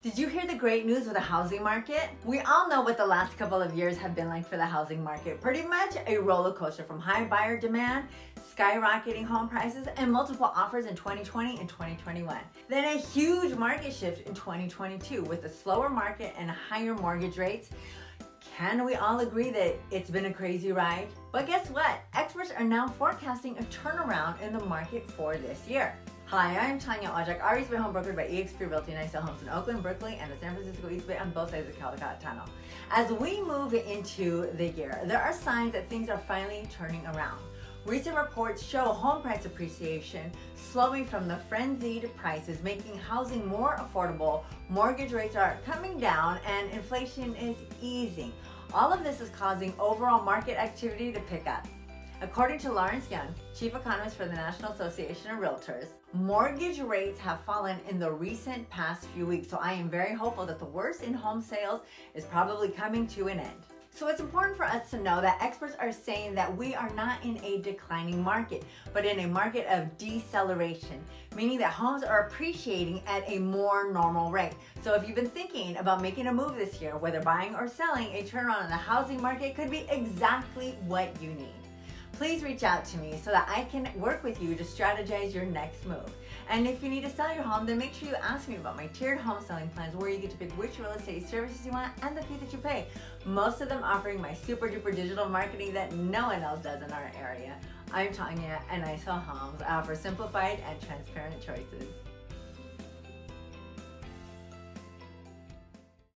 Did you hear the great news with the housing market? We all know what the last couple of years have been like for the housing market. Pretty much a roller coaster from high buyer demand, skyrocketing home prices, and multiple offers in 2020 and 2021. Then a huge market shift in 2022 with a slower market and higher mortgage rates. Can we all agree that it's been a crazy ride? But guess what? Experts are now forecasting a turnaround in the market for this year. Hi, I'm Tanja Odzak, our East Bay home by eXp Realty, and I sell homes in Oakland, Berkeley, and the San Francisco East Bay on both sides of the Caldecott Tunnel. As we move into the year, there are signs that things are finally turning around. Recent reports show home price appreciation slowing from the frenzied prices, making housing more affordable, mortgage rates are coming down, and inflation is easing. All of this is causing overall market activity to pick up. According to Lawrence Yun, chief economist for the National Association of Realtors, mortgage rates have fallen in the recent past few weeks. So I am very hopeful that the worst in home sales is probably coming to an end. So it's important for us to know that experts are saying that we are not in a declining market, but in a market of deceleration, meaning that homes are appreciating at a more normal rate. So if you've been thinking about making a move this year, whether buying or selling, a turnaround in the housing market could be exactly what you need please reach out to me so that I can work with you to strategize your next move. And if you need to sell your home, then make sure you ask me about my tiered home selling plans where you get to pick which real estate services you want and the fee that you pay. Most of them offering my super duper digital marketing that no one else does in our area. I'm Tanja and I sell homes. I offer simplified and transparent choices.